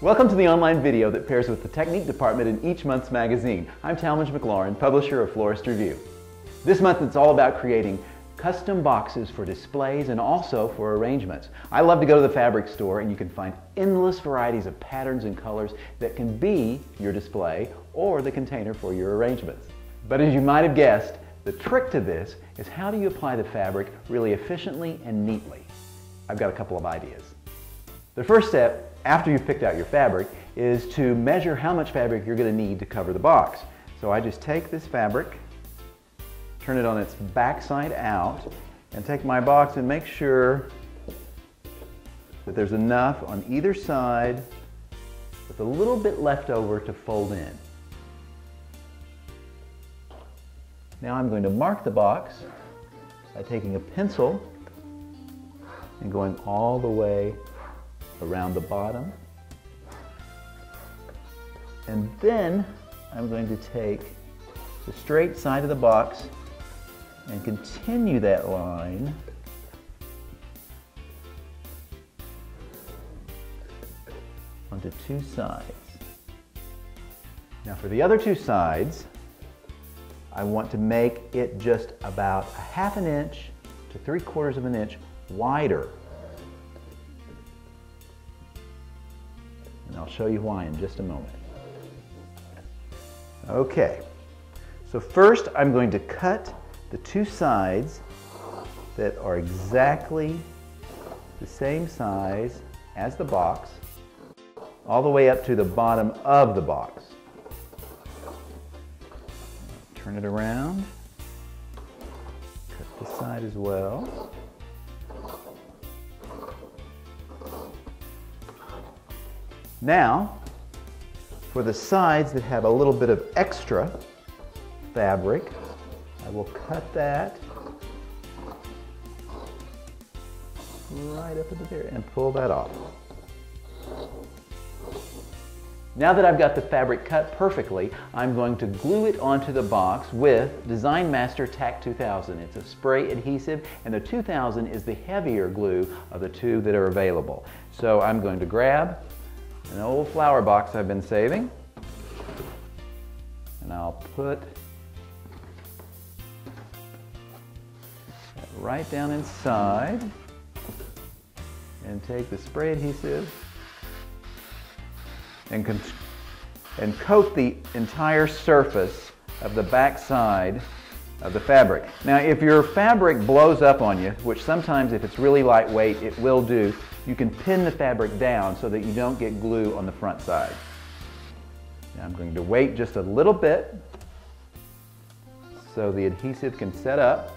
Welcome to the online video that pairs with the technique department in each month's magazine. I'm Talmage McLaurin, publisher of Florist Review. This month it's all about creating custom boxes for displays and also for arrangements. I love to go to the fabric store and you can find endless varieties of patterns and colors that can be your display or the container for your arrangements. But as you might have guessed, the trick to this is how do you apply the fabric really efficiently and neatly? I've got a couple of ideas. The first step, after you've picked out your fabric, is to measure how much fabric you're going to need to cover the box. So I just take this fabric, turn it on its backside out, and take my box and make sure that there's enough on either side with a little bit left over to fold in. Now I'm going to mark the box by taking a pencil and going all the way around the bottom. And then I'm going to take the straight side of the box and continue that line onto two sides. Now for the other two sides, I want to make it just about a half an inch to three quarters of an inch wider. I'll show you why in just a moment. Okay, so first I'm going to cut the two sides that are exactly the same size as the box all the way up to the bottom of the box. Turn it around, cut this side as well. Now, for the sides that have a little bit of extra fabric, I will cut that right up at the very and pull that off. Now that I've got the fabric cut perfectly, I'm going to glue it onto the box with Design Master Tack 2000. It's a spray adhesive and the 2000 is the heavier glue of the two that are available. So I'm going to grab an old flower box I've been saving. And I'll put right down inside and take the spray adhesive and, and coat the entire surface of the back side of the fabric. Now if your fabric blows up on you, which sometimes if it's really lightweight it will do, you can pin the fabric down so that you don't get glue on the front side. Now I'm going to wait just a little bit so the adhesive can set up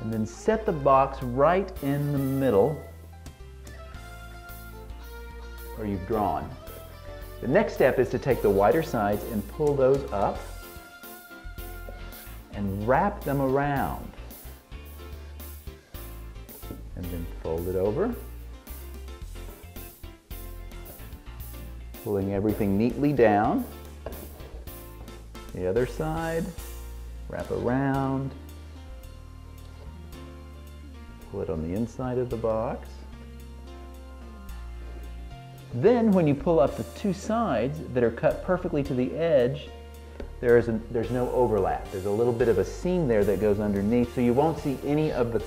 and then set the box right in the middle where you've drawn. The next step is to take the wider sides and pull those up and wrap them around. And then fold it over. Pulling everything neatly down. The other side, wrap around. Pull it on the inside of the box. Then when you pull up the two sides that are cut perfectly to the edge, there is a, there's no overlap. There's a little bit of a seam there that goes underneath, so you won't see any of the,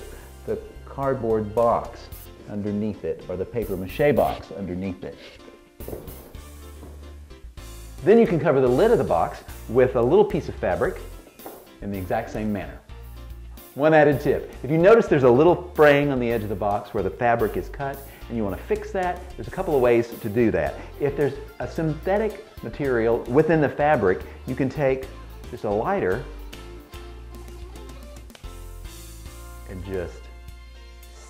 the cardboard box underneath it or the paper mache box underneath it. Then you can cover the lid of the box with a little piece of fabric in the exact same manner. One added tip, if you notice there's a little fraying on the edge of the box where the fabric is cut and you want to fix that, there's a couple of ways to do that. If there's a synthetic material within the fabric, you can take just a lighter and just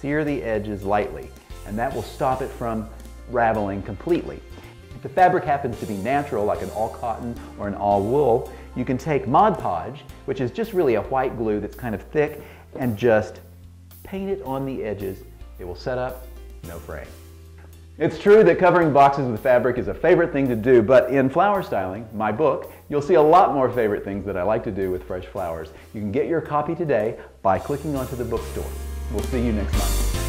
sear the edges lightly and that will stop it from raveling completely. If the fabric happens to be natural, like an all cotton or an all wool, you can take Mod Podge, which is just really a white glue that's kind of thick, and just paint it on the edges. It will set up, no fraying. It's true that covering boxes with fabric is a favorite thing to do, but in Flower Styling, my book, you'll see a lot more favorite things that I like to do with fresh flowers. You can get your copy today by clicking onto the bookstore. We'll see you next month.